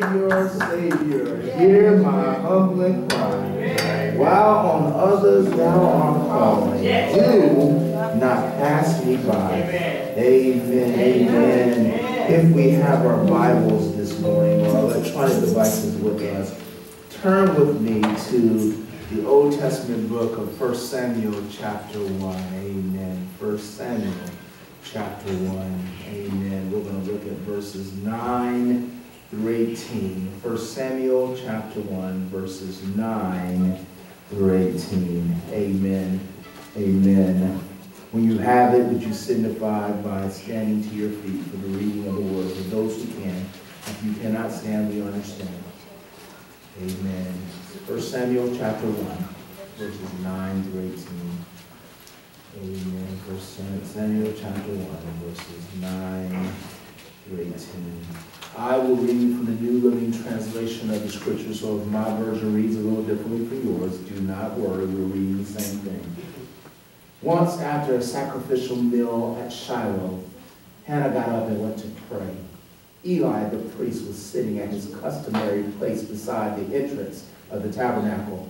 Savior, Savior, hear my humbling cry. While on others thou art calling, do not pass me by. Amen, amen. If we have our Bibles this morning or electronic devices with us, turn with me to the Old Testament book of 1 Samuel chapter 1. Amen. 1 Samuel chapter 1. Amen. We're going to look at verses 9 through 18. 1 Samuel chapter 1, verses 9 through 18. Amen. Amen. When you have it, would you signify by standing to your feet for the reading of the word? For those who can. If you cannot stand, we understand. Amen. 1 Samuel chapter 1, verses 9 through 18. Amen. First Samuel chapter 1, verses 9 through 18. I will read from the New Living Translation of the Scripture, so if my version reads a little differently from yours, do not worry, we're reading the same thing. Once after a sacrificial meal at Shiloh, Hannah got up and went to pray. Eli the priest was sitting at his customary place beside the entrance of the tabernacle.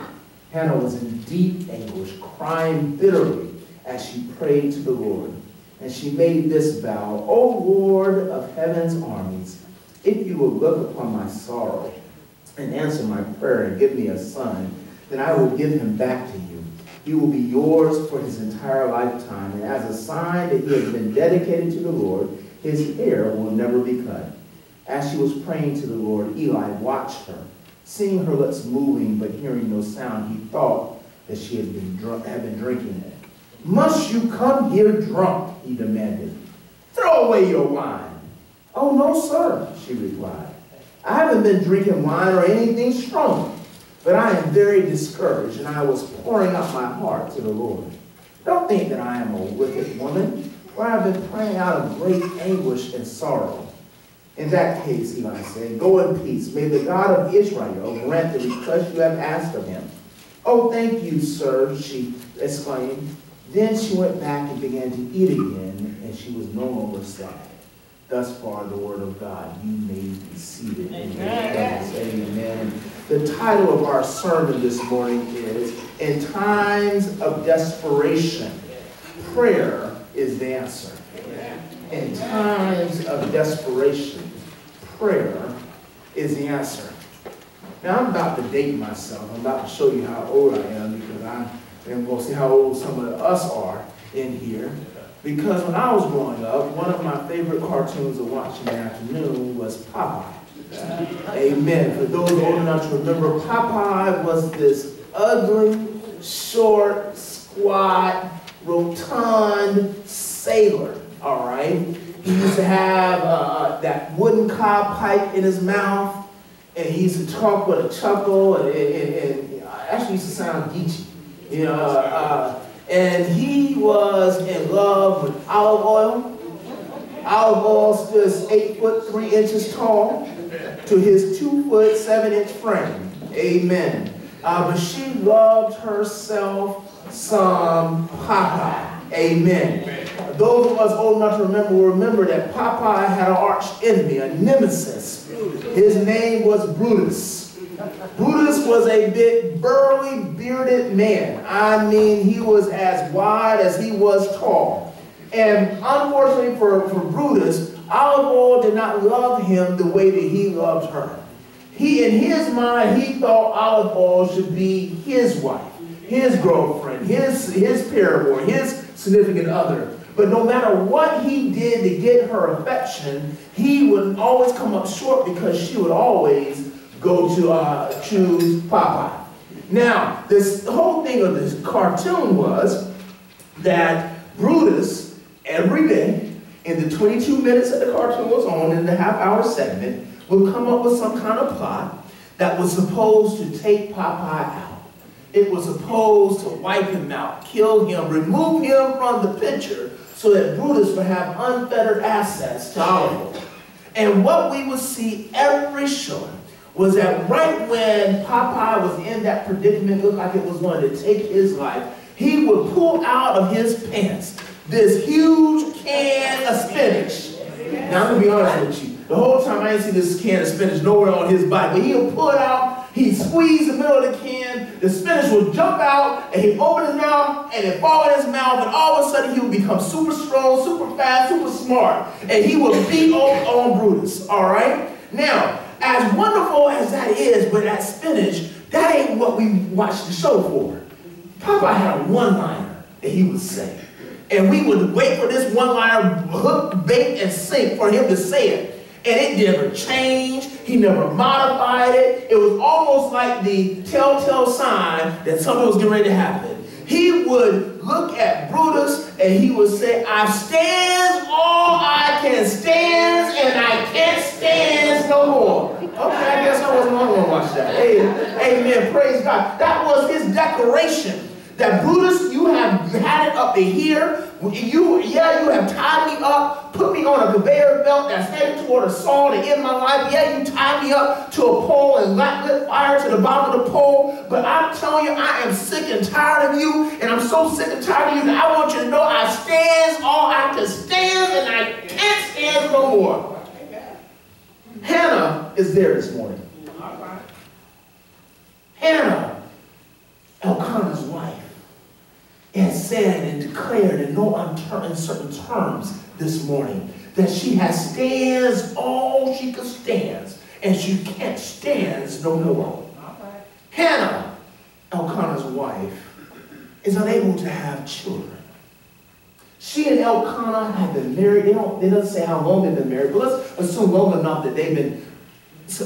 Hannah was in deep anguish, crying bitterly as she prayed to the Lord. And she made this vow, O Lord of heaven's armies, if you will look upon my sorrow and answer my prayer and give me a son, then I will give him back to you. He will be yours for his entire lifetime. And as a sign that he has been dedicated to the Lord, his hair will never be cut. As she was praying to the Lord, Eli watched her. Seeing her lips moving but hearing no sound, he thought that she had been, had been drinking it. Must you come here drunk? he demanded. Throw away your wine. Oh, no, sir, she replied. I haven't been drinking wine or anything strong, but I am very discouraged, and I was pouring out my heart to the Lord. Don't think that I am a wicked woman, for I have been praying out of great anguish and sorrow. In that case, Eli said, Go in peace. May the God of Israel grant the request you have asked of him. Oh, thank you, sir, she exclaimed. Then she went back and began to eat again, and she was no longer sad. Thus far, the word of God. You may be seated. Amen. Amen. The title of our sermon this morning is In Times of Desperation, Prayer is the Answer. In times of desperation, prayer is the answer. Now, I'm about to date myself. I'm about to show you how old I am because I'm and we'll see how old some of us are in here. Because when I was growing up, one of my favorite cartoons to watch in the afternoon was Popeye. Amen. For those old enough to remember, Popeye was this ugly, short, squat, rotund sailor, all right? He used to have uh, that wooden cob pipe in his mouth, and he used to talk with a chuckle, and, and, and actually used to sound geeky. You know, uh, and he was in love with Olive Oyl. Olive Oyl stood eight foot three inches tall to his two foot seven inch frame. Amen. Uh, but she loved herself some Popeye. Amen. Those of us old enough to remember will remember that Popeye had an arch enemy, a nemesis. His name was Brutus. Brutus was a big, burly, bearded man. I mean, he was as wide as he was tall. And unfortunately for, for Brutus, Olive Oyl did not love him the way that he loved her. He, in his mind, he thought Olive Oyl should be his wife, his girlfriend, his, his paramour, his significant other. But no matter what he did to get her affection, he would always come up short because she would always go to uh, choose Popeye. Now, this whole thing of this cartoon was that Brutus, every day, in the 22 minutes that the cartoon was on, in the half hour segment, would come up with some kind of plot that was supposed to take Popeye out. It was supposed to wipe him out, kill him, remove him from the picture so that Brutus would have unfettered access to Oliver. And what we would see every show was that right when Popeye was in that predicament, looked like it was going to take his life, he would pull out of his pants this huge can of spinach. Now, I'm going to be honest with you. The whole time I ain't seen this can of spinach nowhere on his body. But he'll pull it out, he'd squeeze the middle of the can, the spinach will jump out, and he'd open his mouth, and it'd fall in his mouth, and all of a sudden he would become super strong, super fast, super smart. And he would beat on, on Brutus, all right? Now, as wonderful as that is with that spinach, that ain't what we watch the show for. Papa had a one-liner that he would say. And we would wait for this one-liner, hook, bait, and sink for him to say it. And it never changed. He never modified it. It was almost like the telltale sign that something was getting ready to happen. He would look at Brutus and he would say, I stand all I can stand and I can't stand no more. Okay, I guess I wasn't the going to watch that. Amen. Praise God. That was his declaration. That Brutus, you have had it up to here. You, yeah, you have tied me up, put me on a conveyor belt that's headed toward a saw to end my life. Yeah, you tied me up to a pole and lit fire to the bottom of the pole. But I'm telling you, I am sick and tired of you, and I'm so sick and tired of you that I want you to know I stand all I can stand, and I can't stand no more. Hannah is there this morning. Hannah, Elkanah's wife has said and declared in no uncertain terms this morning that she has stands all she can stand, and she can't stand no more. Hannah, Elkanah's wife, is unable to have children. She and Elkanah have been married. They don't, they don't say how long they've been married, but let's assume long enough that they've been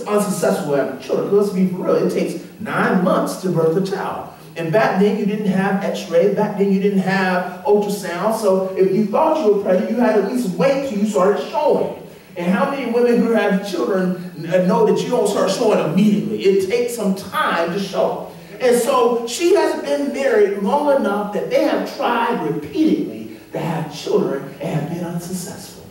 unsuccessful having children. Let's be real. It takes nine months to birth a child. And back then you didn't have x-ray, back then you didn't have ultrasound, so if you thought you were pregnant, you had to at least wait till you started showing. And how many women who have children know that you don't start showing immediately? It takes some time to show. And so she has been married long enough that they have tried repeatedly to have children and have been unsuccessful.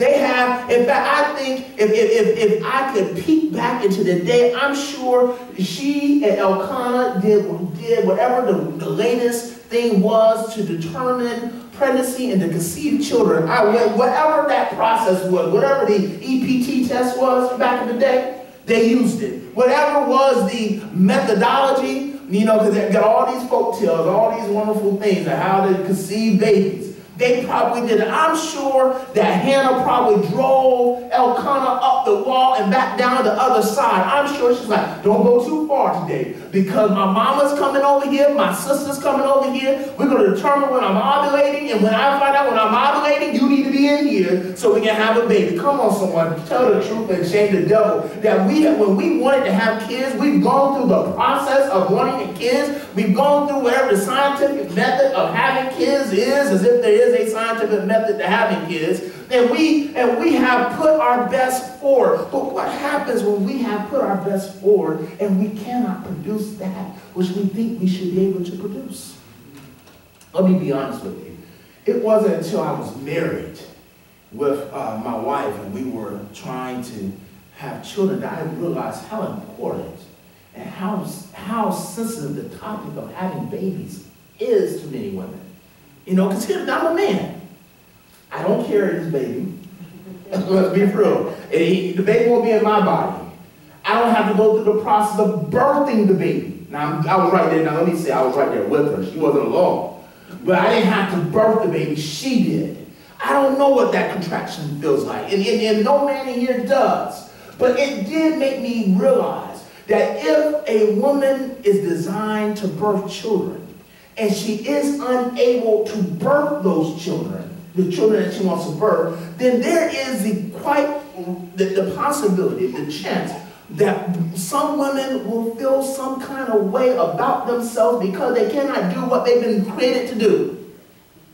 They have, in fact, I think if, if, if I could peek back into the day, I'm sure she and Elkanah did, did whatever the, the latest thing was to determine pregnancy and to conceive children. I, whatever that process was, whatever the EPT test was back in the day, they used it. Whatever was the methodology, you know, because they got all these folk tales, all these wonderful things of how to conceive babies. They probably did it. I'm sure that Hannah probably drove Elkanah up the wall and back down the other side. I'm sure she's like, don't go too far today because my mama's coming over here, my sister's coming over here. We're going to determine when I'm ovulating, and when I find out when I'm ovulating, you need to be in here so we can have a baby. Come on, someone, tell the truth and shame the devil. That we, when we wanted to have kids, we've gone through the process of wanting kids. We've gone through whatever the scientific method of having kids is, as if there is is a scientific method to having kids, and we and we have put our best forward. But what happens when we have put our best forward and we cannot produce that which we think we should be able to produce? Let me be honest with you. It wasn't until I was married with uh, my wife and we were trying to have children that I realized how important and how, how sensitive the topic of having babies is to many women. You know, because I'm a man. I don't carry this baby. Let's be real. He, the baby won't be in my body. I don't have to go through the process of birthing the baby. Now, I was right there. Now, let me say I was right there with her. She wasn't alone. But I didn't have to birth the baby. She did. I don't know what that contraction feels like. And, and, and no man in here does. But it did make me realize that if a woman is designed to birth children, and she is unable to birth those children, the children that she wants to birth, then there is the quite the, the possibility, the chance that some women will feel some kind of way about themselves because they cannot do what they've been created to do.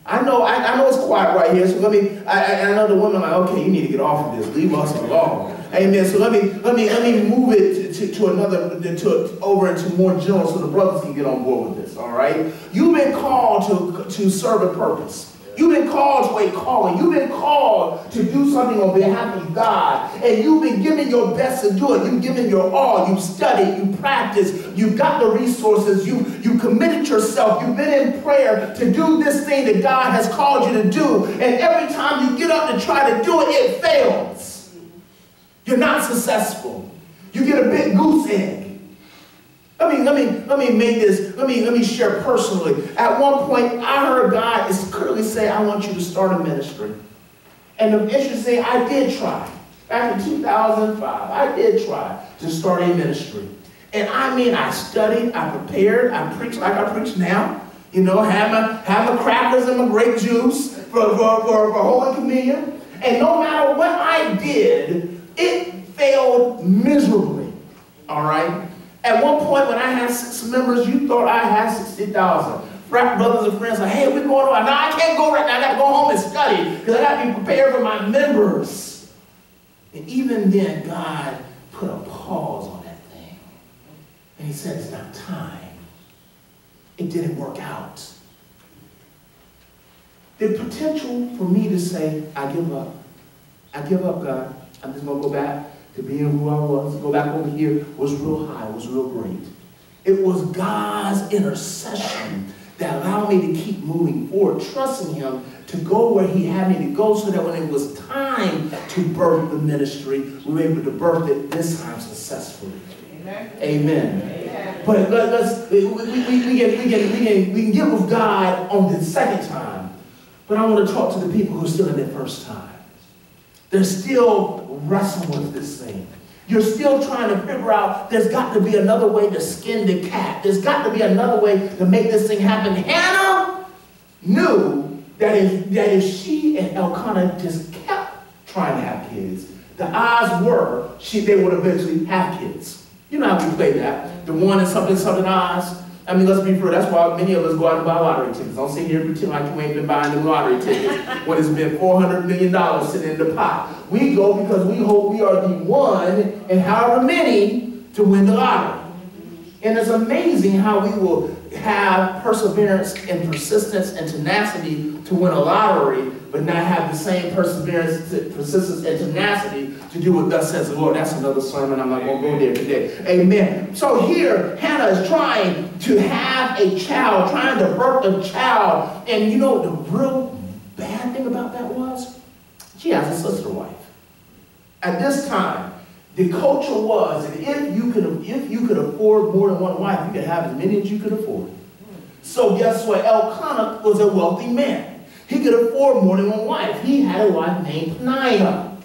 I know, I, I know it's quiet right here, so let me, I, I know the women are like, okay, you need to get off of this, leave us alone. Amen. So let me, let me, let me move it to, to, another, to, over into more general so the brothers can get on board with this, all right? You've been called to, to serve a purpose. You've been called to a calling. You've been called to do something on behalf of God. And you've been giving your best to do it. You've given your all. You've studied. You practiced. You've got the resources. You, you committed yourself. You've been in prayer to do this thing that God has called you to do. And every time you get up to try to do it, it fails. You're not successful. You get a big goose egg. Let me, let me, let me make this, let me, let me share personally. At one point, I heard God is clearly say, I want you to start a ministry. And the interesting, I did try. Back in 2005, I did try to start a ministry. And I mean, I studied, I prepared, I preached like I preach now. You know, have my, have my crackers and my grape juice for, for, for, for Holy Communion. And no matter what I did, it failed miserably. All right? At one point when I had six members, you thought I had 60,000. Brothers and friends like, hey, we're going on. No, I can't go right now. I got to go home and study because I got to be prepared for my members. And even then, God put a pause on that thing. And he said, it's not time. It didn't work out. The potential for me to say, I give up. I give up, God. I'm just going to go back to being who I was, go back over here, was real high, was real great. It was God's intercession that allowed me to keep moving forward, trusting Him to go where He had me to go so that when it was time to birth the ministry, we were able to birth it this time successfully. Amen. Amen. Amen. But let's, we, we, we, we, can, we, can, we, can, we can get with God on the second time. But I want to talk to the people who are still in their first time. They're still wrestling with this thing. You're still trying to figure out there's got to be another way to skin the cat. There's got to be another way to make this thing happen. Hannah knew that if, that if she and Elkanah just kept trying to have kids, the odds were she, they would eventually have kids. You know how we play that. The one and something, something odds. I mean, let's be real. That's why many of us go out and buy lottery tickets. Don't sit here and pretend like you ain't been buying the lottery tickets when it's been $400 million sitting in the pot. We go because we hope we are the one and however many to win the lottery. And it's amazing how we will have perseverance and persistence and tenacity to win a lottery, but not have the same perseverance, persistence, and tenacity to do what thus says the Lord. That's another sermon. I'm not going to go there today. Amen. So here, Hannah is trying to have a child, trying to birth a child. And you know what the real bad thing about that was? She has a sister wife. At this time, the culture was that if you could if you could afford more than one wife, you could have as many as you could afford. So guess what? Elkanah was a wealthy man. He could afford more than one wife. He had a wife named Peninnah.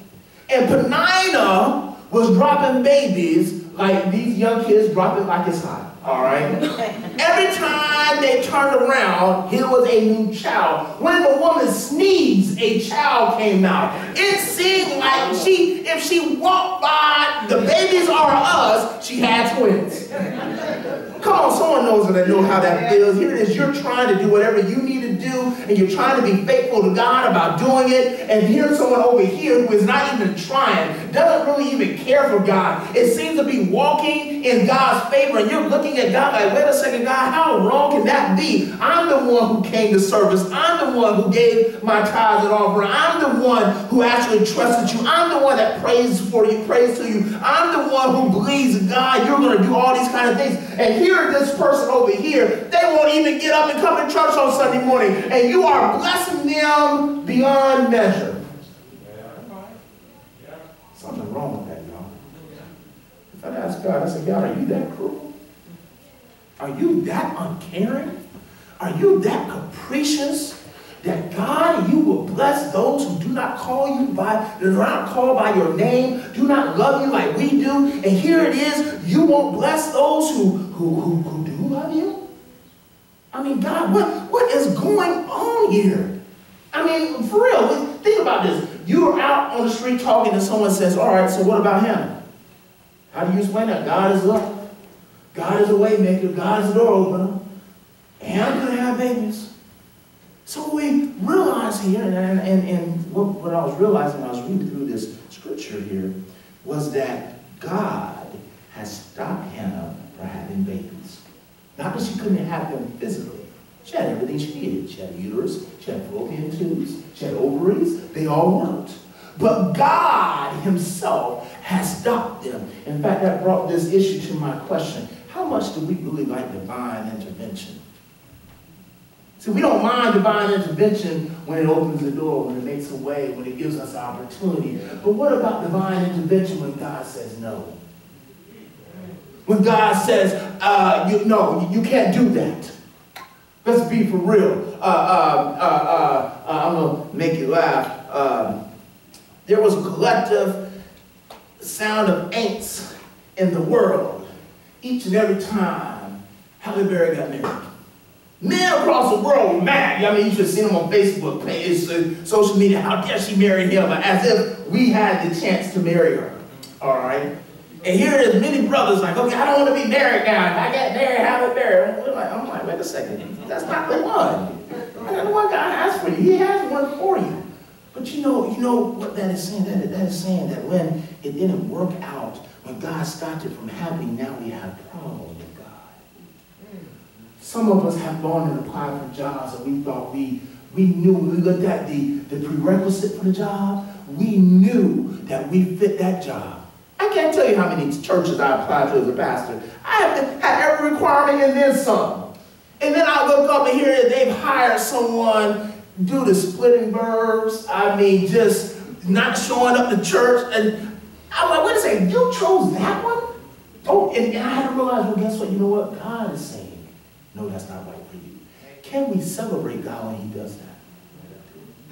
And Peninnah was dropping babies like these young kids dropping like it's hot. All right? Every time they turned around, here was a new child. When the woman sneezed, a child came out. It seemed like she, if she walked by, the babies are us, she had twins. Come on, someone knows that I know how that feels. Here it is, you're trying to do whatever you need and you're trying to be faithful to God about doing it, and here's someone over here who is not even trying, doesn't really even care for God. It seems to be walking in God's favor, and you're looking at God like, wait a second, God, how wrong can that be? I'm the one who came to service. I'm the one who gave my tithes and offering. I'm the one who actually trusted you. I'm the one that prays for you, prays to you. I'm the one who believes God, you're going to do all these kind of things. And here, this person over here, they won't even get up and come to church on Sunday morning. And you are blessing them beyond measure. Something wrong with that, y'all. If I ask God, I say, God, are you that cruel? Are you that uncaring? Are you that capricious? that God, you will bless those who do not call you by, do not call by your name, do not love you like we do. And here it is, you won't bless those who, who, who, who? I mean, God, what, what is going on here? I mean, for real, think about this. You are out on the street talking and someone says, all right, so what about him? How do you explain that? God is love. God is a way maker. God is a door opener. And I'm going to have babies. So we realize here, and, and, and what, what I was realizing when I was reading through this scripture here, was that God has stopped Hannah from having babies. Not that she couldn't have them physically. She had everything she needed. She had a uterus, she had fallopian tubes, she had ovaries. They all worked. But God himself has stopped them. In fact, that brought this issue to my question. How much do we really like divine intervention? See, we don't mind divine intervention when it opens the door, when it makes a way, when it gives us opportunity. But what about divine intervention when God says no? When God says, uh, you, no, you can't do that. Let's be for real. Uh, uh, uh, uh I'm going to make you laugh. Um, there was a collective sound of ants in the world each and every time Halle Berry got married. Men across the world were mad. I mean, you should see them on Facebook, page, uh, social media. How dare she marry him? As if we had the chance to marry her. All right? And here is many brothers like, okay, I don't want to be married now. If I get married, how would marry? I'm like, wait a second. That's not the one. That's the one God has for you. He has one for you. But you know, you know what that is saying? That, that is saying that when it didn't work out, when God stopped it from happening, now we have problems with God. Some of us have gone and applied for jobs and we thought we, we knew, we looked at the, the prerequisite for the job, we knew that we fit that job. I can't tell you how many churches I applied to as a pastor. I have had every requirement and then some. And then I look up and hear that they've hired someone due to splitting verbs. I mean, just not showing up to church. And I'm like, wait a second, you chose that one? Oh, and, and I had to realize, well, guess what? You know what? God is saying, no, that's not right for you. Can we celebrate God when he does that?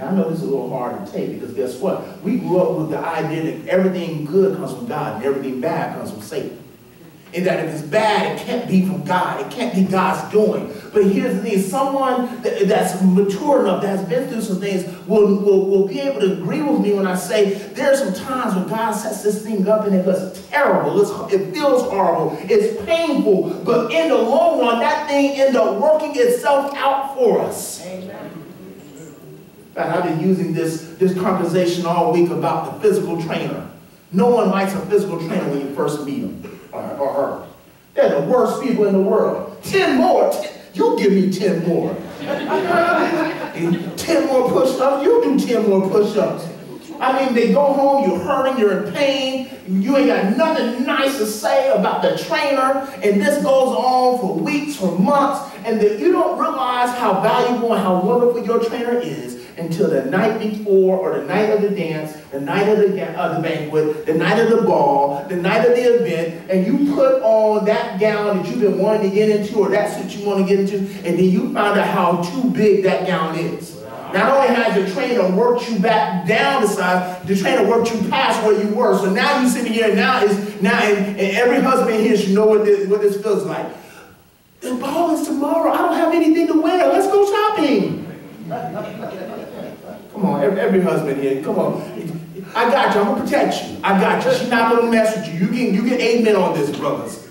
Now, I know this is a little hard to take because guess what? We grew up with the idea that everything good comes from God and everything bad comes from Satan. And that if it's bad, it can't be from God. It can't be God's doing. But here's the thing. Someone that, that's mature enough, that has been through some things, will, will, will be able to agree with me when I say there are some times when God sets this thing up and it looks terrible. It's, it feels horrible. It's painful. But in the long run, that thing ends up working itself out for us. And I've been using this, this conversation all week about the physical trainer. No one likes a physical trainer when you first meet him or, or her. They're the worst people in the world. Ten more. Ten, you give me ten more. ten more push-ups. You do ten more push-ups. I mean, they go home, you're hurting, you're in pain, you ain't got nothing nice to say about the trainer, and this goes on for weeks, for months, and that you don't realize how valuable and how wonderful your trainer is until the night before or the night of the dance, the night of the, uh, the banquet, the night of the ball, the night of the event, and you put on that gown that you've been wanting to get into or that suit you want to get into, and then you find out how too big that gown is. Not only has the trainer worked you back down the size, the trainer worked you past where you were. So now you're sitting here, now is now, and, and every husband here should know what this, what this feels like. The ball is tomorrow. I don't have anything to wear. Let's go shopping. Come on, every, every, husband here, come on. I got you. I'm gonna protect you. I got you. She's not gonna mess with you. You can you can amen on this, brothers.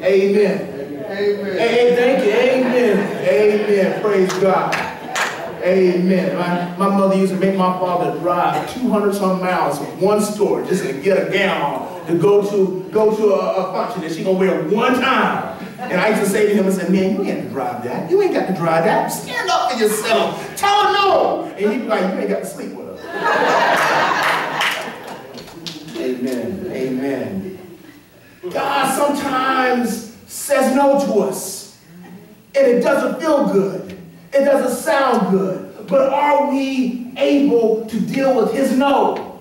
Amen. Amen. Hey, thank you. Amen. Amen. Praise God. Amen. My, my mother used to make my father drive 200 some miles from one store just to get a gown to go to go to a, a function that she gonna wear one time. And I used to say to him, I said, man, you ain't got to drive that. You ain't got to drive that. Stand up for yourself. Tell her no. And he'd be like, you ain't got to sleep with her. Amen. Amen. God sometimes says no to us. And it doesn't feel good. It doesn't sound good. But are we able to deal with his no?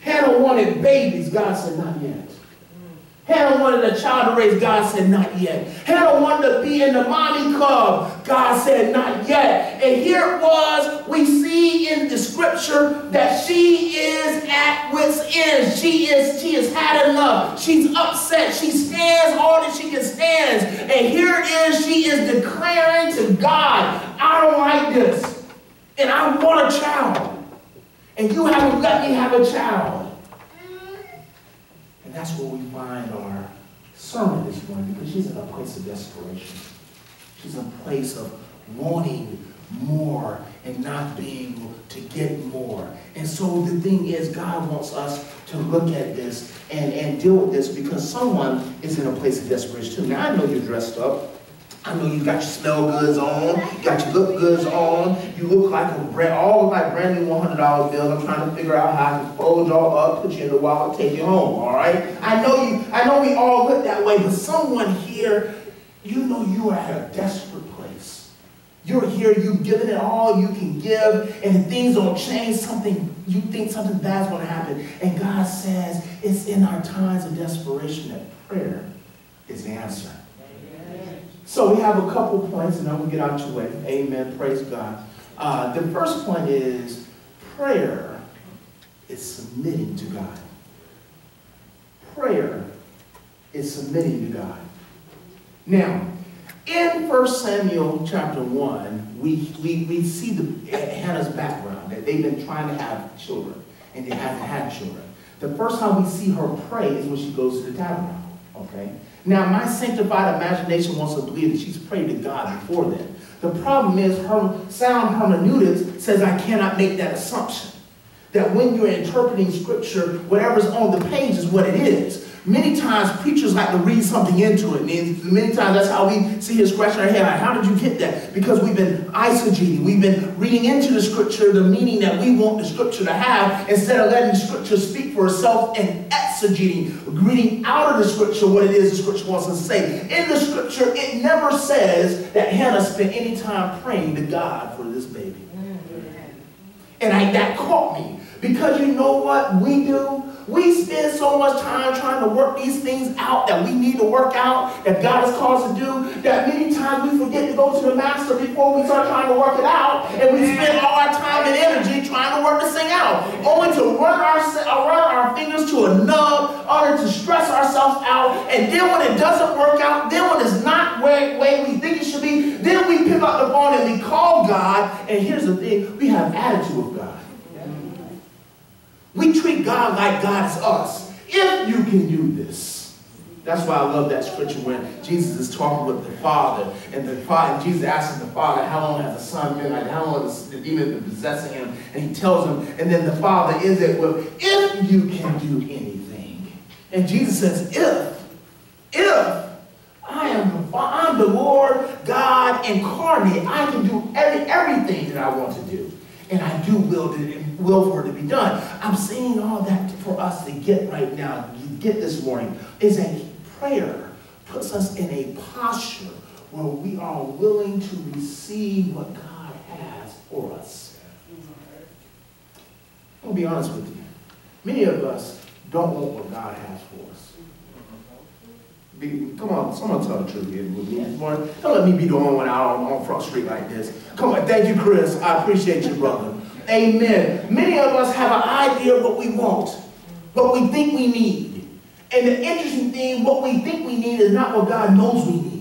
Hannah wanted babies. God said, not yet. Hannah wanted a child to raise. God said, not yet. Hannah wanted to be in the mommy club. God said, not yet. And here it was, we see in the scripture that she is at wit's end. She is, she has had enough. She's upset. She stands all that she can stand. And here it is, she is declaring to God, I don't like this. And I want a child. And you haven't let me have a child that's where we find our sermon this morning because she's in a place of desperation. She's in a place of wanting more and not being able to get more. And so the thing is, God wants us to look at this and, and deal with this because someone is in a place of desperation too. Now, I know you're dressed up. I know you got your smell goods on, you got your look goods on, you look like a brand, all like brand new $100 bills. I'm trying to figure out how I can fold y'all up, put you in the wallet, take you home, all right? I know you, I know we all look that way, but someone here, you know you are at a desperate place. You're here, you've given it all you can give, and if things don't change, something you think something bad's to happen. And God says it's in our times of desperation that prayer is the answer. So we have a couple points, and then we'll get out your way. Amen. Praise God. Uh, the first point is prayer is submitting to God. Prayer is submitting to God. Now, in 1 Samuel chapter 1, we, we, we see the, Hannah's background, that they've been trying to have children, and they haven't had children. The first time we see her pray is when she goes to the tabernacle, okay? Now, my sanctified imagination wants to believe that she's prayed to God before then. The problem is her sound hermeneutics says I cannot make that assumption. That when you're interpreting scripture, whatever's on the page is what it is. Many times preachers like to read something into it. And many times that's how we see his scratching our head. Like, how did you get that? Because we've been eisegeting. We've been reading into the scripture the meaning that we want the scripture to have instead of letting the scripture speak for itself and exegeting, reading out of the scripture what it is the scripture wants us to say. In the scripture, it never says that Hannah spent any time praying to God for this baby. Mm, and I, that caught me. Because you know what we do? We spend so much time trying to work these things out that we need to work out, that God has called us to do, that many times we forget to go to the master before we start trying to work it out, and we spend all our time and energy trying to work this thing out, only to run our, run our fingers to a nub, only to stress ourselves out, and then when it doesn't work out, then when it's not where, where we think it should be, then we pick up the phone and we call God, and here's the thing, we have attitude. We treat God like God is us. If you can do this. That's why I love that scripture when Jesus is talking with the Father, and the Father, and Jesus asks the Father, how long has the Son been like? How long has the demon been possessing him? And he tells him, and then the Father is it, well, if you can do anything. And Jesus says, if, if I am the, I'm the Lord God incarnate, I can do every, everything that I want to do and I do will, to, will for it to be done. I'm saying all that for us to get right now, get this morning, is that prayer puts us in a posture where we are willing to receive what God has for us. I'll be honest with you. Many of us don't want what God has for us. Be, come on, someone tell the truth here with me this morning. Don't let me be the only one out on, on Front Street like this. Come on, thank you, Chris. I appreciate you, brother. Amen. Many of us have an idea of what we want, what we think we need. And the interesting thing, what we think we need is not what God knows we need.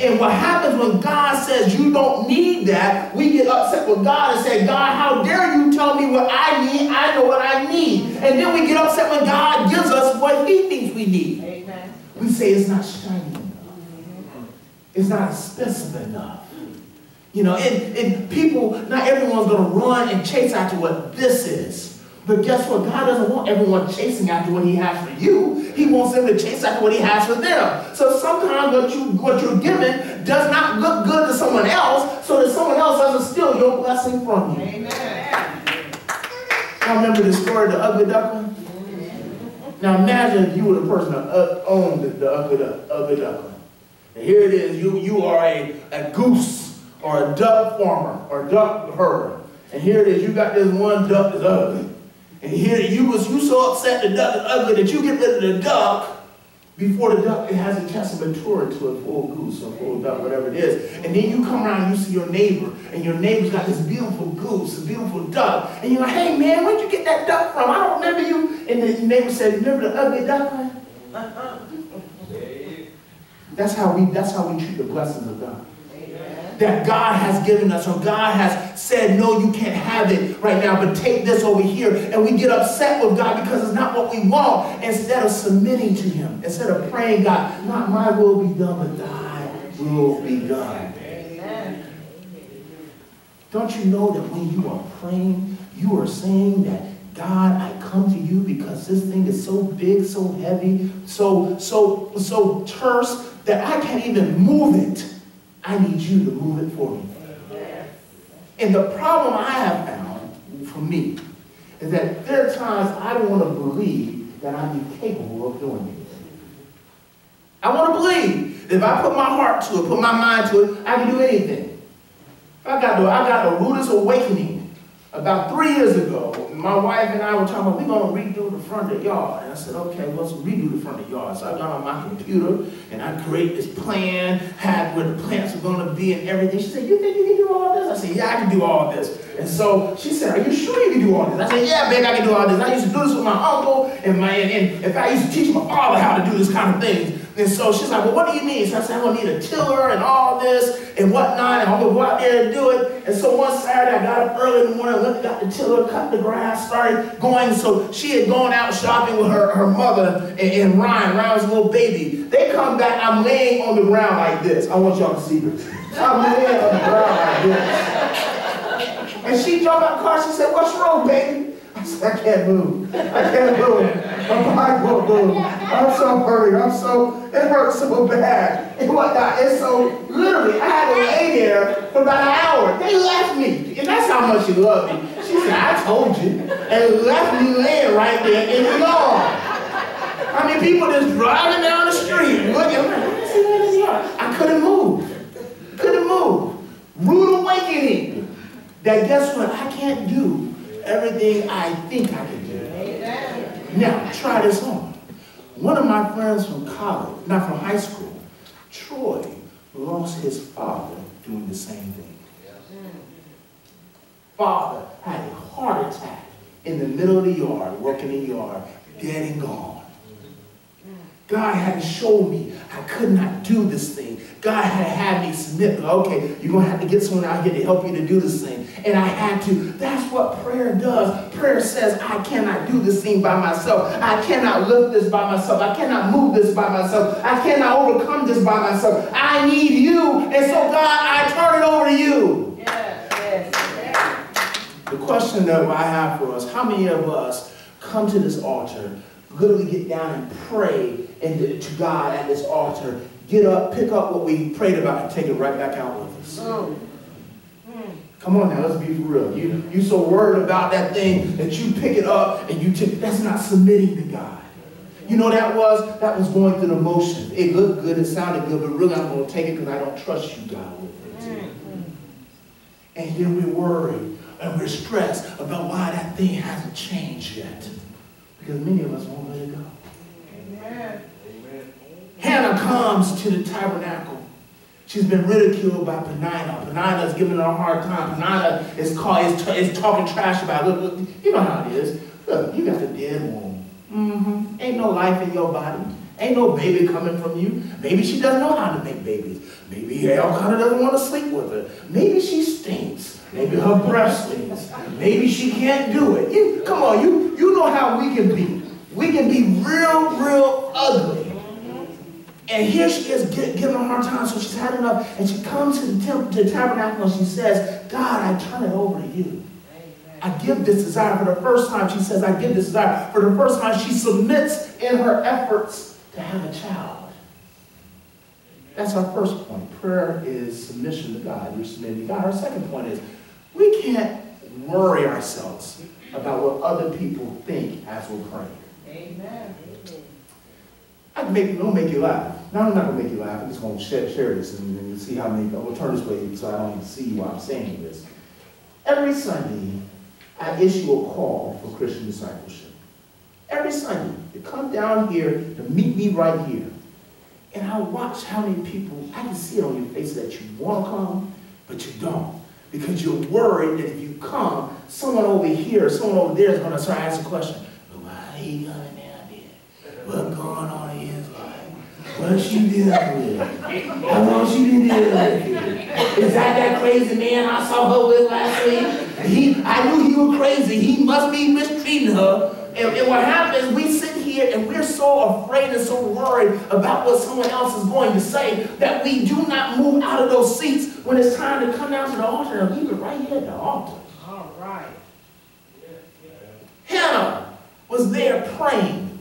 And what happens when God says you don't need that, we get upset with God and say, God, how dare you tell me what I need? I know what I need. And then we get upset when God gives us what he thinks we need. Amen. We say it's not shiny enough. It's not expensive enough. You know, and, and people, not everyone's going to run and chase after what this is. But guess what? God doesn't want everyone chasing after what he has for you. He wants them to chase after what he has for them. So sometimes what, you, what you're given does not look good to someone else, so that someone else doesn't steal your blessing from you. Amen. I remember the story of the ugly duckling? Now imagine if you were the person that uh, owned the, the ugly, ugly duckling. And here it is, you, you are a, a goose or a duck farmer or duck herder. And here it is, you got this one duck that's ugly. And here you was you so upset the duck is ugly that you get rid of the duck before the duck it has a chance to mature into a full goose or full duck, whatever it is. And then you come around and you see your neighbor, and your neighbor's got this beautiful goose, this beautiful duck. And you're like, hey man, where'd you get that duck from? I don't remember you. And the neighbor said, remember the ugly duckling? Uh-uh. That's how we that's how we treat the blessings of God that God has given us or God has said, no, you can't have it right now, but take this over here. And we get upset with God because it's not what we want instead of submitting to him, instead of praying, God, not my will be done, but thy will be done. Amen. Don't you know that when you are praying, you are saying that God, I come to you because this thing is so big, so heavy, so, so, so terse that I can't even move it. I need you to move it for me. And the problem I have found for me is that there are times I don't want to believe that I'm capable of doing it. I want to believe that if I put my heart to it, put my mind to it, I can do anything. I got the, I got the rudest awakening about three years ago, my wife and I were talking about, we're going to redo the front of the yard. And I said, okay, let's redo the front of the yard. So I got on my computer and I create this plan, had where the plants are going to be and everything. She said, you think you can do all this? I said, yeah, I can do all this. And so she said, are you sure you can do all this? I said, yeah, babe, I can do all this. I used to do this with my uncle and my, and, and in fact, I used to teach my father how to do this kind of things. And so she's like, well, what do you mean? So I said, I'm going to need a tiller and all this and whatnot, and I'm going to go out there and do it. And so one Saturday, I got up early in the morning, went got the tiller, cut the grass, started going. So she had gone out shopping with her, her mother and, and Ryan. Ryan was a little baby. They come back, I'm laying on the ground like this. I want y'all to see this. I'm laying on the ground like this. And she jumped out of the car, she said, what's wrong, baby? I can't move. I can't move. My body won't move. I'm so hurting. I'm so, it hurts so bad. And whatnot. And so, literally, I had to lay there for about an hour. They left me. And that's how much she loved me. She said, I told you. And left me laying right there in the yard. I mean, people just driving down the street, looking, I couldn't move. Couldn't move. Rude awakening. That guess what? I can't do everything I think I can do. Amen. Now, try this on. One of my friends from college, not from high school, Troy, lost his father doing the same thing. Father had a heart attack in the middle of the yard, working in the yard, dead and gone. God had to show me I could not do this thing. God had to have me submit. Okay, you're going to have to get someone out here to help you to do this thing. And I had to. That's what prayer does. Prayer says, I cannot do this thing by myself. I cannot lift this by myself. I cannot move this by myself. I cannot overcome this by myself. I need you. And so, God, I turn it over to you. Yes, yes, yes. The question that I have for us, how many of us come to this altar literally get down and pray and to God at this altar, get up, pick up what we prayed about, and take it right back out with us. Oh. Come on now, let's be real. You you so worried about that thing that you pick it up and you take that's not submitting to God. You know that was that was going through the motions. It looked good, it sounded good, but really I'm going to take it because I don't trust you, God, with it. And then we're worried and we're stressed about why that thing hasn't changed yet. Because many of us won't let it go. Amen. Hannah comes to the tabernacle. She's been ridiculed by. Peninnah is giving her a hard time. Is, call, is, is talking trash about Look, look, you know how it is. Look, you got the dead womb. Mm-hmm. Ain't no life in your body. Ain't no baby coming from you. Maybe she doesn't know how to make babies. Maybe Elkanah doesn't want to sleep with her. Maybe she stinks. Maybe her breath stinks. Maybe she can't do it. You, come on, you, you know how we can be. We can be real, real ugly. And here she is giving a hard time, so she's had enough. And she comes to the, temple, to the tabernacle and she says, God, I turn it over to you. I give this desire for the first time. She says, I give this desire. For the first time, she submits in her efforts to have a child. That's our first point. Prayer is submission to God. You're submitting to God. Our second point is we can't worry ourselves about what other people think as we're praying. Amen. I make, don't make you laugh. No, I'm not to make you laugh. I'm just to share, share this and, and see how many, we'll turn this way so I don't even see why I'm saying this. Every Sunday, I issue a call for Christian discipleship. Every Sunday, to come down here to meet me right here. And I watch how many people, I can see it on your face that you want to come, but you don't because you're worried that if you come, someone over here, someone over there is going to start asking a question. Why he coming down there? What's going on in his life? What she dealing with? How long she been dealing with? Is that that crazy man I saw her with last week? He, I knew he was crazy. He must be mistreating her. And, and what happens, we sit here and we're so afraid and so worried about what someone else is going to say that we do not move out of those seats when it's time to come down to the altar and leave it right here at the altar. All right. Hannah was there praying.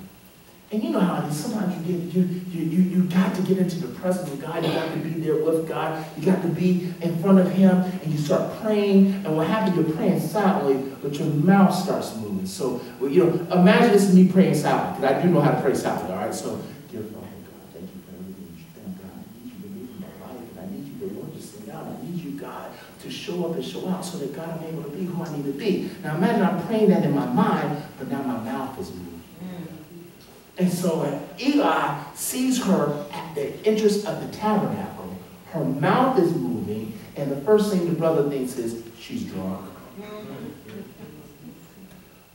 And you know how it is. Sometimes you get you, you you you got to get into the presence of God. You got to be there with God. You got to be in front of Him, and you start praying. And what happens? You're praying silently, but your mouth starts moving. So you know, imagine this is me praying silently, because I do know how to pray silently. All right, so dear Father God, thank you for everything done, God. I need you to move in my life, and I need you to work this thing out. I need you, God, to show up and show out so that God I'm able to be who I need to be. Now imagine I'm praying that in my mind, but now my mouth is moving. And so Eli sees her at the entrance of the tabernacle, her mouth is moving, and the first thing the brother thinks is, she's drunk.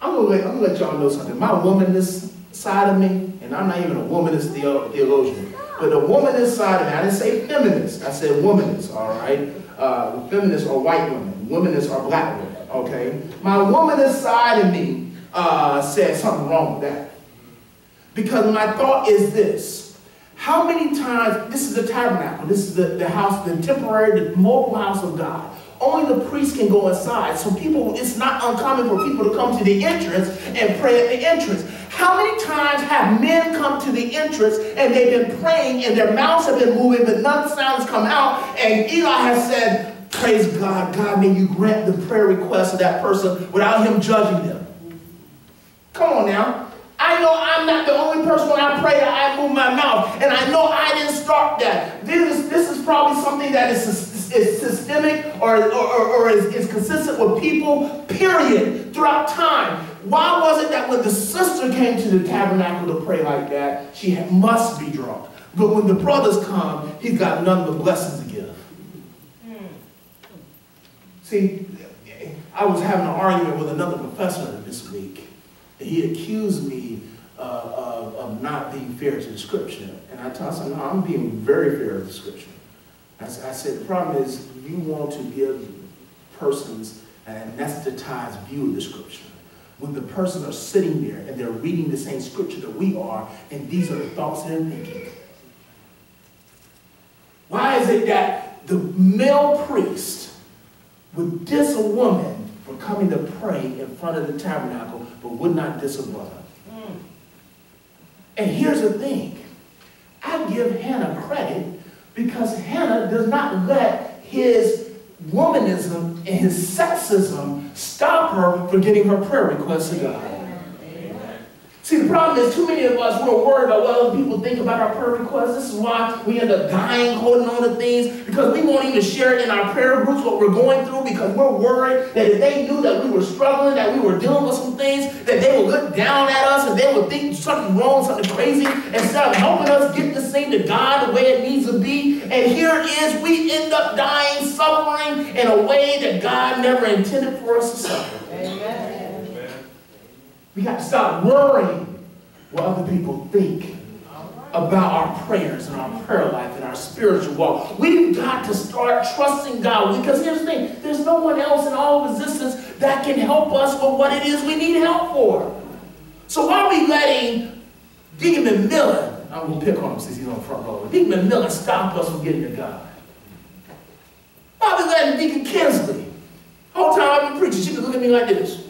I'm gonna let, I'm gonna let y'all know something. My womanist side of me, and I'm not even a womanist theologian, but the womanist side of me, I didn't say feminist, I said womanist, all right? Uh, feminists are white women, womanists are black women, okay? My womanist side of me uh, said something wrong with that. Because my thought is this. How many times, this is the tabernacle, this is the, the house, the temporary, the mobile house of God. Only the priest can go inside. So people, it's not uncommon for people to come to the entrance and pray at the entrance. How many times have men come to the entrance and they've been praying and their mouths have been moving, but none sounds come out, and Eli has said, Praise God, God, may you grant the prayer request of that person without him judging them. Come on now. I know I'm not the only person when I pray that I move my mouth. And I know I didn't start that. This is, this is probably something that is, is systemic or, or, or is, is consistent with people, period, throughout time. Why was it that when the sister came to the tabernacle to pray like that, she must be drunk? But when the brothers come, he's got none but blessings to give. See, I was having an argument with another professor this week. He accused me uh, of, of, not being fair to the scripture. And I told him, no, I'm being very fair to the scripture. I, I said, the problem is you want to give persons an anesthetized view of the scripture. When the person are sitting there and they're reading the same scripture that we are, and these are the thoughts they're thinking. Why is it that the male priest would diss a woman for coming to pray in front of the tabernacle, but would not a brother? Mm. And here's the thing. I give Hannah credit because Hannah does not let his womanism and his sexism stop her from getting her prayer requests to God. See, the problem is too many of us, we're worried about what other people think about our prayer requests. This is why we end up dying, holding on to things, because we won't even share in our prayer groups what we're going through, because we're worried that if they knew that we were struggling, that we were dealing with some things, that they would look down at us and they would think something wrong, something crazy, instead of helping us get this thing to God the way it needs to be. And here it is, we end up dying, suffering in a way that God never intended for us to suffer. Amen. We got to stop worrying what other people think about our prayers and our prayer life and our spiritual walk. We've got to start trusting God because here's the thing there's no one else in all of existence that can help us with what it is we need help for. So why are we letting Deacon McMillan, going to pick on him since he's on the front row, Deacon McMillan stop us from getting to God? Why are we letting Deacon Kinsley, whole time I've been preaching, she can look at me like this.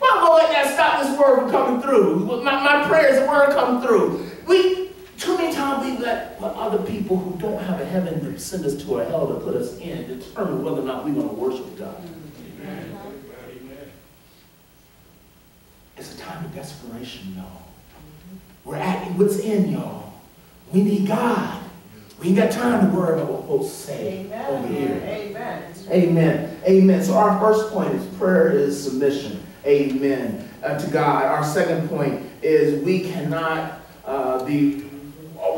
Gonna let that stop this word from coming through. My, my prayers, the word come through. We too many times we let other people who don't have a heaven to send us to a hell to put us in determine whether or not we're going to worship God. Amen. It's a time of desperation, y'all. We're at what's in, y'all. We need God. We ain't got time to worry about what folks say Amen. over here. Amen. Amen. So our first point is prayer is submission. Amen. Uh, to God. Our second point is we cannot uh, be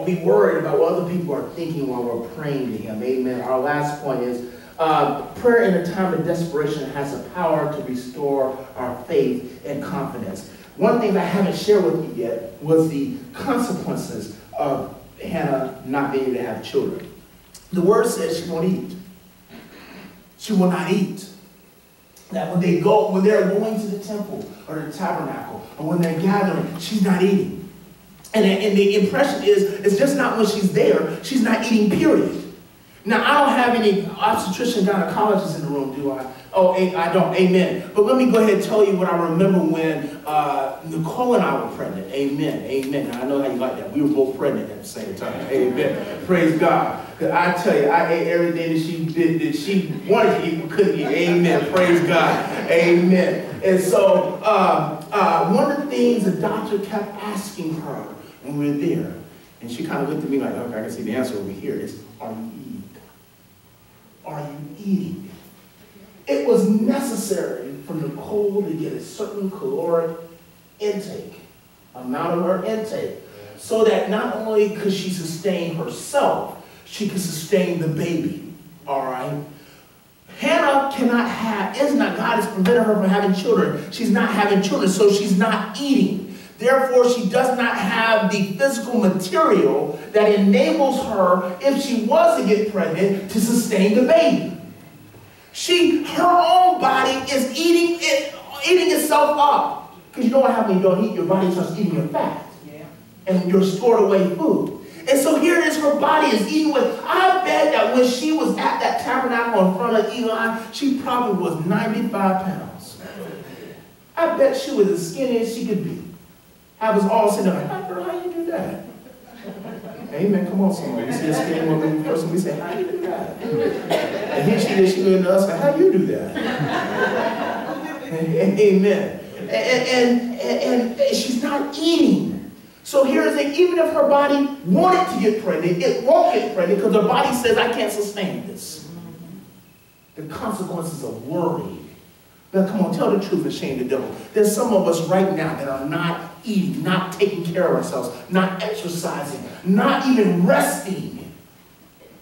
be worried about what other people are thinking while we're praying to Him. Amen. Our last point is uh, prayer in a time of desperation has the power to restore our faith and confidence. One thing I haven't shared with you yet was the consequences of Hannah not being able to have children. The word says she won't eat. She will not eat that when they go, when they're going to the temple or the tabernacle, or when they're gathering, she's not eating. And, and the impression is, it's just not when she's there, she's not eating, period. Now, I don't have any obstetrician gynecologists in the room, do I? Oh, I don't. Amen. But let me go ahead and tell you what I remember when uh, Nicole and I were pregnant. Amen. Amen. Now, I know how you like that. We were both pregnant at the same time. Amen. Praise God. I tell you, I ate everything that she did that she wanted to eat but couldn't eat. Amen. Praise God. Amen. And so, uh, uh, one of the things the doctor kept asking her when we were there, and she kind of looked at me like, okay, I can see the answer over here, is, are you eating? It was necessary for Nicole to get a certain caloric intake, amount of her intake, so that not only could she sustain herself, she could sustain the baby. All right? Hannah cannot have, is not, God has prevented her from having children. She's not having children, so she's not eating. Therefore, she does not have the physical material that enables her, if she was to get pregnant, to sustain the baby. She, her own body is eating it, eating itself up. Because you know what happens when you don't eat, your body starts eating your fat. Yeah. And your stored away food. And so here it is, her body is eating with. I bet that when she was at that tabernacle in front of Eli, she probably was 95 pounds. I bet she was as skinny as she could be. I was all sitting there like, girl, how you do that? Amen. Come on, somebody. You see a skinny woman person, we say, how you do that? And here she is, she at us like, how you do that? Amen. And, and, and, and she's not eating. So here's the even if her body wanted to get pregnant, it won't get pregnant because her body says, I can't sustain this. The consequences of worry. Now come on, tell the truth and shame the devil. There's some of us right now that are not eating, not taking care of ourselves, not exercising, not even resting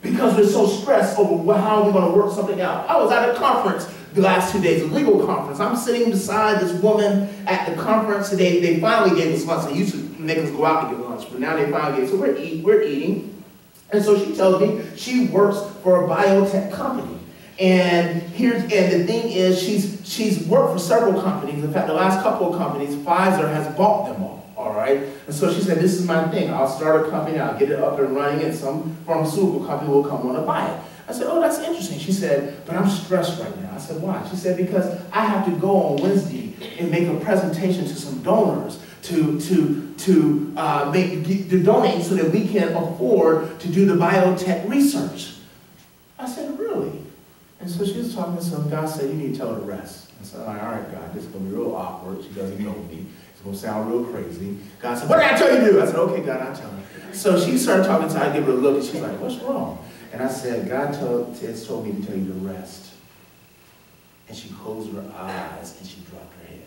because we're so stressed over how we're going to work something out. I was at a conference the last two days, a legal conference. I'm sitting beside this woman at the conference today. They finally gave us lunch. They used to make us go out to get lunch, but now they finally gave. So we're eat, we're eating, and so she tells me she works for a biotech company. And here's and the thing is, she's she's worked for several companies. In fact, the last couple of companies, Pfizer has bought them all. All right. And so she said, "This is my thing. I'll start a company. I'll get it up and running, and some pharmaceutical company will come on to buy it." I said, oh, that's interesting. She said, but I'm stressed right now. I said, why? She said, because I have to go on Wednesday and make a presentation to some donors to, to, to uh, make, to donate so that we can afford to do the biotech research. I said, really? And so she was talking to some guy, said, you need to tell her to rest. I said, all right, God, this is going to be real awkward. She doesn't know me. It's going to sound real crazy. God said, what did I tell you to do? I said, okay, God, I'll tell her. So she started talking to her. I give her a look, and she's like, what's wrong? And I said, God told, has told me to tell you to rest. And she closed her eyes and she dropped her head.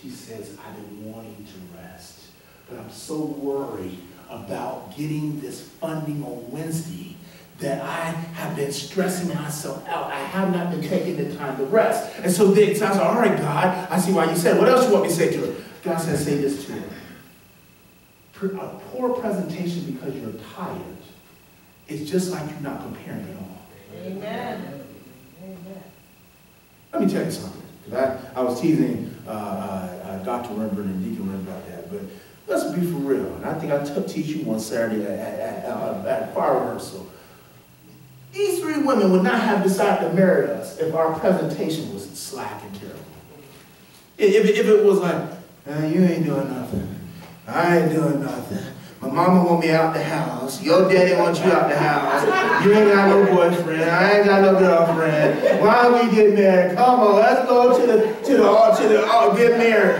She says, I've been wanting to rest, but I'm so worried about getting this funding on Wednesday that I have been stressing myself out. I have not been taking the time to rest. And so then so I said, all right, God, I see why you said What else you want me to say to her? God said, say this to her. A poor presentation because you're tired it's just like you're not preparing at all. Amen. Amen. Let me tell you something. I, I was teasing uh, uh, uh Dr. Rembrandt and Deacon Rembrandt about that, but let's be for real. And I think I took teach you one Saturday at, at, at, at choir rehearsal. These three women would not have decided to marry us if our presentation was slack and terrible. If, if it was like, uh, you ain't doing nothing. I ain't doing nothing. My mama want me out the house. Your daddy wants you out the house. You ain't got no boyfriend. I ain't got no girlfriend. Why we get married? Come on, let's go to the to the uh, to the uh, get married.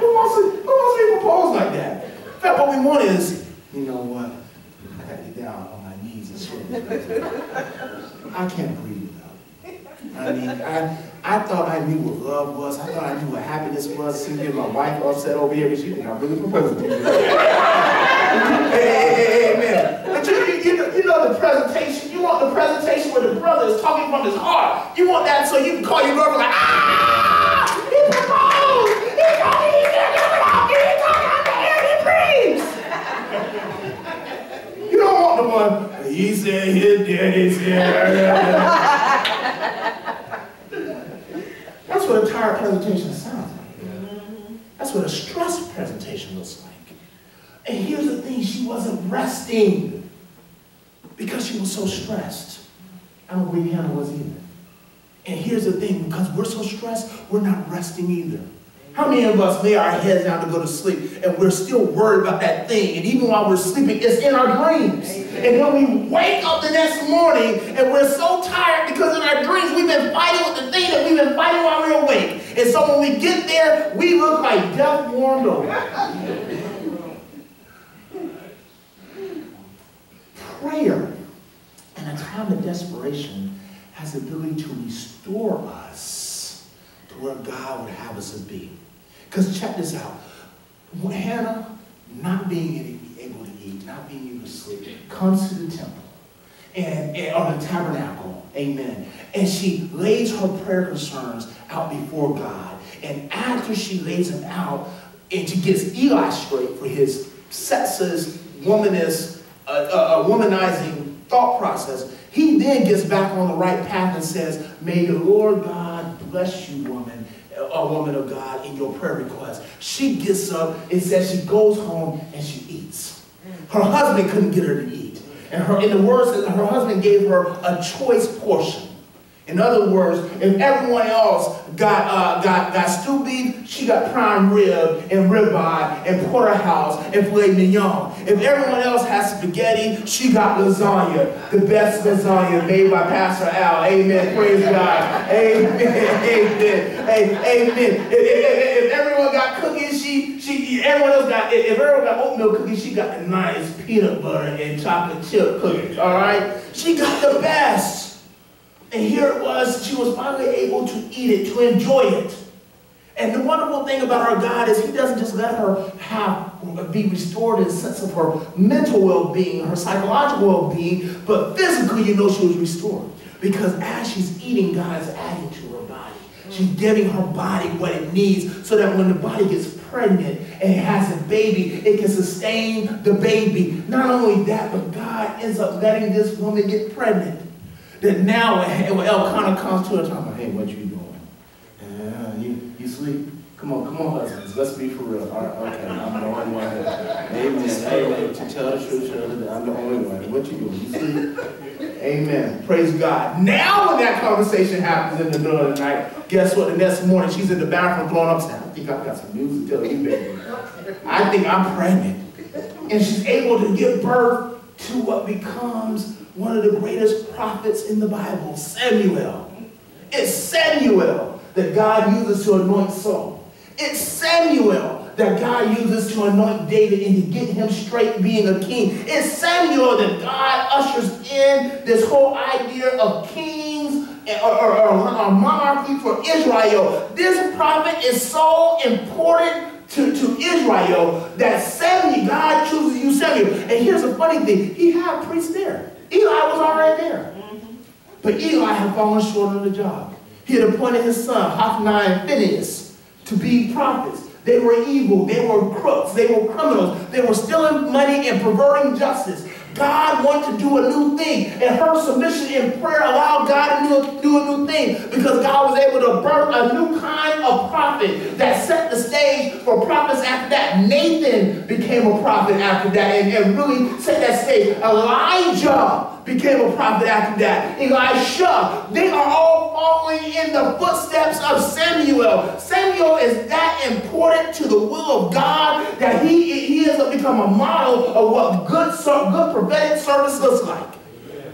who wants to who wants to propose like that? Fact, what we want is, you know what? Down on my knees and shit. I can't breathe without it. I mean, I I thought I knew what love was. I thought I knew what happiness was. See my wife upset over here because she think I'm really proposing to you. hey, amen. But you, you, know, you know the presentation. You want the presentation where the brother is talking from his heart. You want that so you can call your girlfriend like, ah, he proposed. He told me he didn't give it up. He told me to hear the You don't want the one, he said his daddy's here. That's what a tired presentation sounds like. Mm-hmm. That's what a stressed presentation looks like. And here's the thing, she wasn't resting because she was so stressed. I don't believe Hannah was either. And here's the thing, because we're so stressed, we're not resting either. How many of us lay our heads down to go to sleep and we're still worried about that thing? And even while we're sleeping, it's in our dreams. And when we wake up the next morning and we're so tired because in our dreams we've been fighting with the thing that we've been fighting while we're awake. And so when we get there, we look like death warmed over. prayer in a time of desperation has the ability to restore us to where God would have us to be. Because check this out. Hannah, not being able to eat, not being able to sleep, comes to the temple and, and or the tabernacle. Amen. And she lays her prayer concerns out before God. And after she lays them out, and she gets Eli straight for his sexist, womanist, uh, uh, womanizing thought process, he then gets back on the right path and says, May the Lord God bless you, woman, a woman of God, in your prayer request. She gets up, and says she goes home and she eats. Her husband couldn't get her to eat. And her, in the words, her husband gave her a choice portion. In other words, if everyone else got, uh, got, got stew beef, she got prime rib and ribeye and porterhouse and filet mignon. If everyone else has spaghetti, she got lasagna, the best lasagna made by Pastor Al. Amen. Praise God. Amen. Amen. Amen. If, if, if, everyone got cookies, she, she, everyone else got, if everyone got oatmeal cookies, she got the nice peanut butter and chocolate chip cookies. All right? She got the best. And here it was, she was finally able to eat it, to enjoy it. And the wonderful thing about our God is he doesn't just let her have, be restored in the sense of her mental well-being, her psychological well-being, but physically you know she was restored. Because as she's eating, God is adding to her body. She's giving her body what it needs so that when the body gets pregnant and has a baby, it can sustain the baby. Not only that, but God ends up letting this woman get pregnant that now when Elkanah comes to her, talking about, hey, what you doing? Uh, you, you sleep? Come on, come on, husbands. Let's be for real. Right, okay, I'm the only one. Amen. Amen. To tell the truth, I'm the only one. What you doing? You sleep? Amen. Praise God. Now when that conversation happens in the middle of the night, guess what? The next morning she's in the bathroom throwing up saying, I think I've got some news to tell you, baby. I think I'm pregnant. And she's able to give birth to what becomes one of the greatest prophets in the Bible, Samuel. It's Samuel that God uses to anoint Saul. It's Samuel that God uses to anoint David and to get him straight being a king. It's Samuel that God ushers in this whole idea of kings or, or, or, or monarchy for Israel. This prophet is so important to, to Israel that Samuel, God chooses you Samuel. And here's the funny thing, he had priests there. Eli was already there. Mm-hmm. But Eli had fallen short of the job. He had appointed his son, Hophni and Phinehas, to be prophets. They were evil. They were crooks. They were criminals. They were stealing money and perverting justice. God wanted to do a new thing. And her submission in prayer allowed God to do a new thing because God was able to birth a new kind of prophet that set the stage for prophets after that. Nathan became a prophet after that and, and really set that stage. Elijah became a prophet after that. Elisha, they are all following in the footsteps of Samuel. Samuel important to the will of God that he, he has become a model of what good, good prophetic service looks like.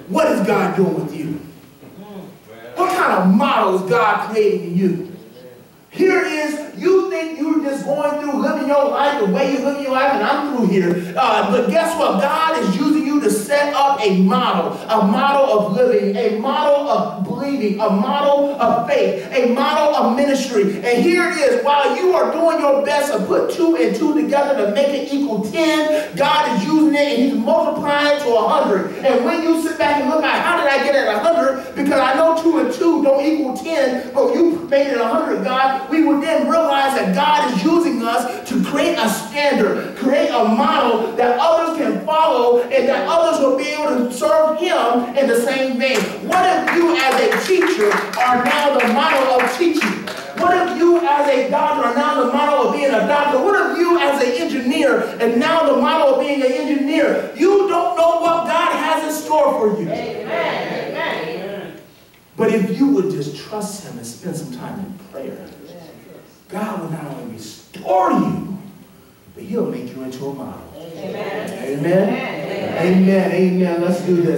What is God doing with you? What kind of model is God creating in you? Here is, you think you're just going through living your life the way you live your life, and I'm through here. Uh, but guess what? God is using you to set up a model, a model of living, a model of believing, a model of faith, a model of ministry. And here it is, while you are doing your best to put two and two together to make it equal 10, God is using it and he's multiplying it to 100. And when you sit back and look at how did I get at 100? Because I know two and two don't equal 10, but you made it 100, God. We would then realize that God is using us to create a standard, create a model that others can follow and that others will be able to serve him in the same vein. What if you as a teacher are now the model of teaching? What if you as a doctor are now the model of being a doctor? What if you as an engineer and now the model of being an engineer? You don't know what God has in store for you. Amen. Amen. But if you would just trust him and spend some time in prayer, God will not only restore you, but he'll make you into a model. Amen. Amen. Amen. Amen. Let's do this.